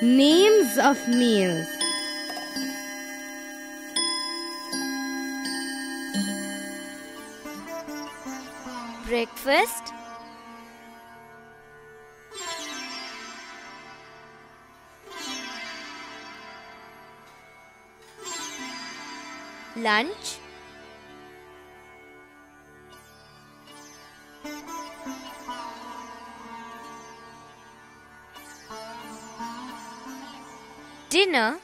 Names of meals. breakfast lunch dinner